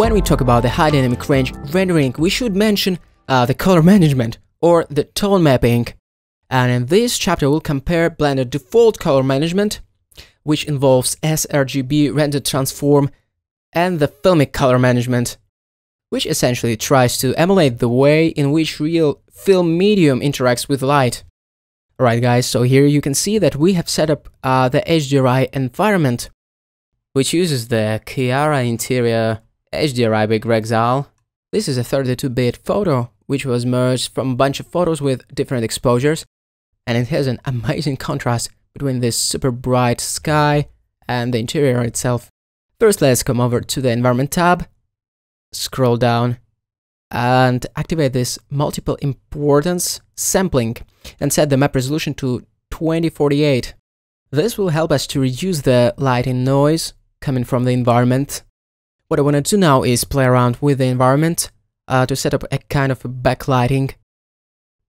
When we talk about the high dynamic range rendering, we should mention uh, the color management or the tone mapping. And in this chapter, we'll compare Blender default color management, which involves sRGB render transform, and the filmic color management, which essentially tries to emulate the way in which real film medium interacts with light. Alright guys, so here you can see that we have set up uh, the HDRI environment, which uses the Kiara interior HDRI by Greg This is a 32-bit photo, which was merged from a bunch of photos with different exposures, and it has an amazing contrast between this super bright sky and the interior itself. First, let's come over to the Environment tab, scroll down, and activate this multiple importance sampling and set the map resolution to 2048. This will help us to reduce the lighting noise coming from the environment. What I want to do now is play around with the environment uh, to set up a kind of backlighting.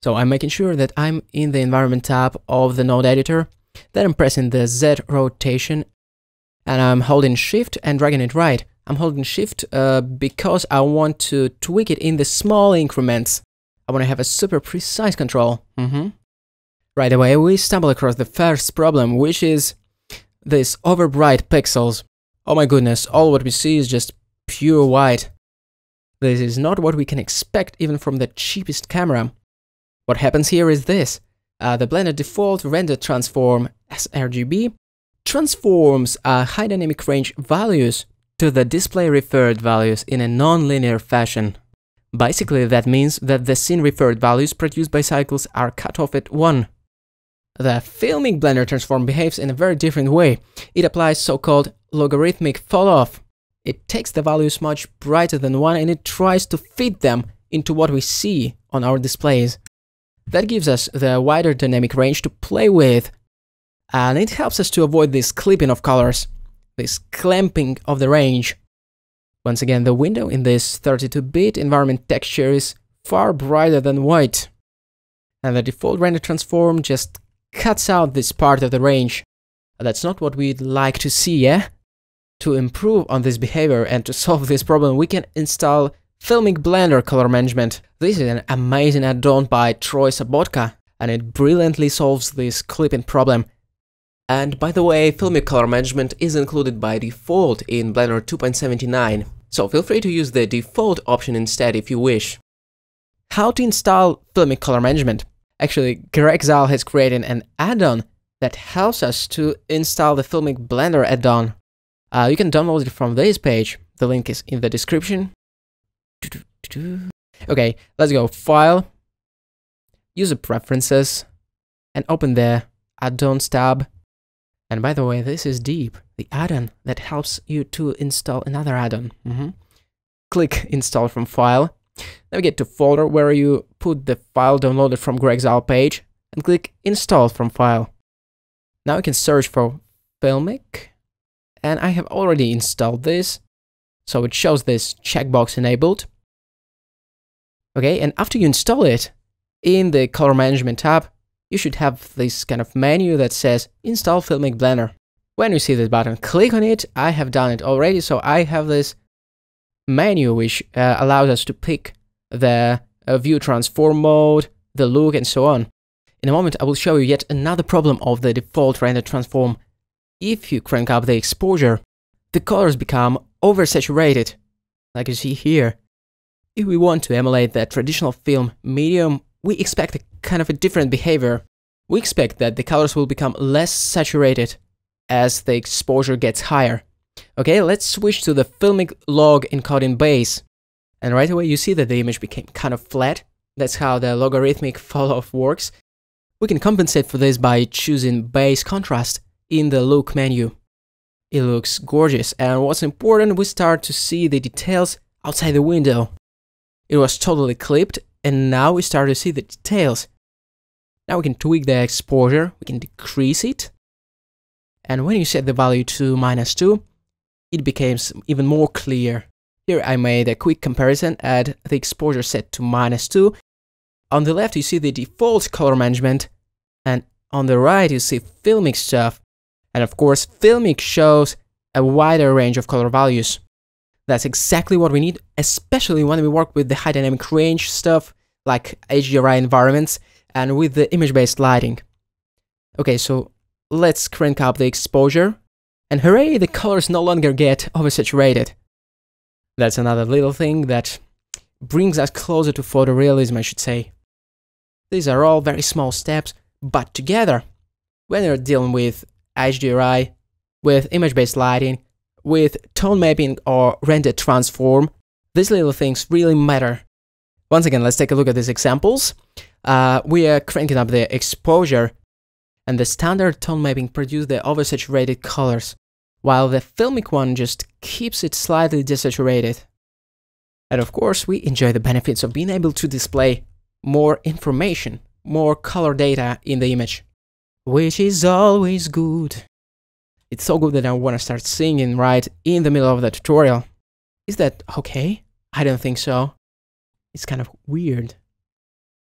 So I'm making sure that I'm in the environment tab of the node editor, then I'm pressing the Z rotation and I'm holding shift and dragging it right. I'm holding shift uh, because I want to tweak it in the small increments. I want to have a super precise control. Mm -hmm. Right away, we stumble across the first problem, which is this overbright pixels. Oh my goodness, all what we see is just pure white. This is not what we can expect even from the cheapest camera. What happens here is this. Uh, the Blender default render transform sRGB transforms uh, high dynamic range values to the display referred values in a non-linear fashion. Basically, that means that the scene referred values produced by cycles are cut off at 1. The filmic Blender transform behaves in a very different way. It applies so-called logarithmic fall-off. It takes the values much brighter than 1 and it tries to fit them into what we see on our displays. That gives us the wider dynamic range to play with, and it helps us to avoid this clipping of colors this clamping of the range. Once again, the window in this 32-bit environment texture is far brighter than white. And the default render transform just cuts out this part of the range. That's not what we'd like to see, yeah? To improve on this behavior and to solve this problem, we can install Filmic Blender Color Management. This is an amazing add-on by Troy Sobotka, and it brilliantly solves this clipping problem and by the way, Filmic Color Management is included by default in Blender 2.79, so feel free to use the default option instead if you wish. How to install Filmic Color Management? Actually, Greg Zaal has created an add-on that helps us to install the Filmic Blender add-on. Uh, you can download it from this page, the link is in the description. Okay, let's go File, User Preferences, and open the Add-ons tab. And by the way, this is Deep, the add-on that helps you to install another add-on. Mm -hmm. Click Install from File, navigate to Folder where you put the file downloaded from Zaal page, and click Install from File. Now you can search for Filmic, and I have already installed this, so it shows this checkbox enabled. Okay, and after you install it, in the Color Management tab, you should have this kind of menu that says install Filmic Blender. When you see this button, click on it. I have done it already, so I have this menu which uh, allows us to pick the uh, view transform mode, the look, and so on. In a moment, I will show you yet another problem of the default render transform. If you crank up the exposure, the colors become oversaturated, like you see here. If we want to emulate the traditional film medium, we expect a kind of a different behavior. We expect that the colors will become less saturated as the exposure gets higher. Okay, let's switch to the filmic log encoding base. And right away you see that the image became kind of flat. That's how the logarithmic fall-off works. We can compensate for this by choosing base contrast in the look menu. It looks gorgeous, and what's important, we start to see the details outside the window. It was totally clipped and now we start to see the details. Now we can tweak the exposure, we can decrease it. And when you set the value to minus 2, it becomes even more clear. Here I made a quick comparison at the exposure set to minus 2. On the left you see the default color management, and on the right you see filmic stuff. And of course, filmic shows a wider range of color values. That's exactly what we need, especially when we work with the high dynamic range stuff like HDRI environments and with the image-based lighting. Okay, so let's crank up the exposure. And hooray, the colors no longer get oversaturated. That's another little thing that brings us closer to photorealism, I should say. These are all very small steps, but together, when you're dealing with HDRI, with image-based lighting, with tone mapping or render transform, these little things really matter. Once again, let's take a look at these examples. Uh, we are cranking up the exposure, and the standard tone mapping produces the oversaturated colors, while the filmic one just keeps it slightly desaturated. And of course, we enjoy the benefits of being able to display more information, more color data in the image, which is always good. It's so good that I want to start singing right in the middle of the tutorial. Is that okay? I don't think so. It's kind of weird.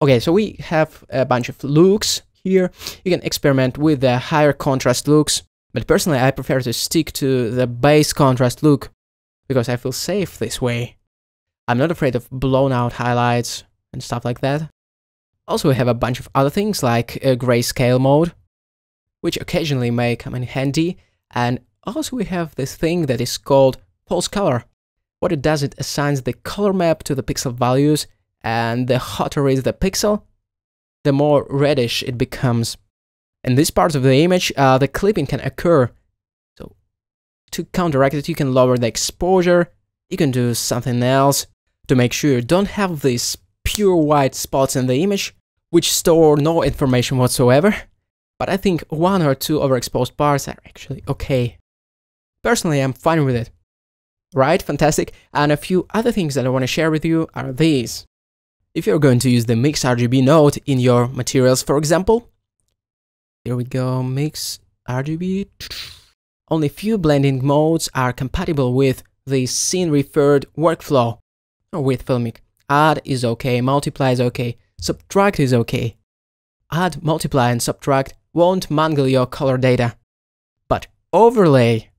Okay, so we have a bunch of looks here. You can experiment with the higher contrast looks, but personally I prefer to stick to the base contrast look because I feel safe this way. I'm not afraid of blown out highlights and stuff like that. Also, we have a bunch of other things like a grayscale mode, which occasionally may come in handy and also we have this thing that is called false color. What it does, it assigns the color map to the pixel values, and the hotter is the pixel, the more reddish it becomes. In this part of the image, uh, the clipping can occur. So to counteract it, you can lower the exposure, you can do something else to make sure you don't have these pure white spots in the image, which store no information whatsoever but I think one or two overexposed bars are actually okay. Personally, I'm fine with it. Right, fantastic. And a few other things that I want to share with you are these. If you're going to use the Mix RGB node in your materials, for example, here we go, Mix RGB. Only few blending modes are compatible with the scene referred workflow oh, or with Filmic. Add is okay, multiply is okay, subtract is okay. Add, multiply, and subtract won't mangle your color data. But overlay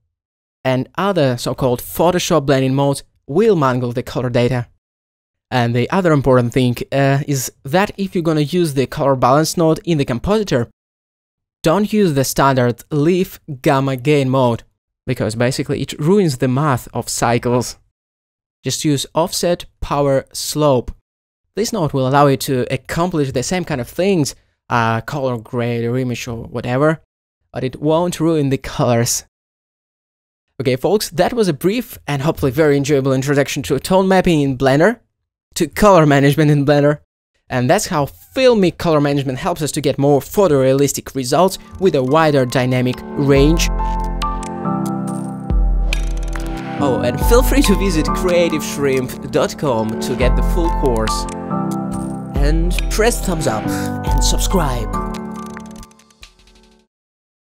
and other so-called Photoshop blending modes will mangle the color data. And the other important thing uh, is that if you're gonna use the color balance node in the compositor, don't use the standard lift gamma gain mode, because basically it ruins the math of cycles. Just use offset power slope. This node will allow you to accomplish the same kind of things uh, color grade or image or whatever, but it won't ruin the colors. Okay, folks, that was a brief and hopefully very enjoyable introduction to tone mapping in Blender, to color management in Blender, and that's how filmic color management helps us to get more photorealistic results with a wider dynamic range. Oh, and feel free to visit creativeshrimp.com to get the full course and press thumbs up and subscribe.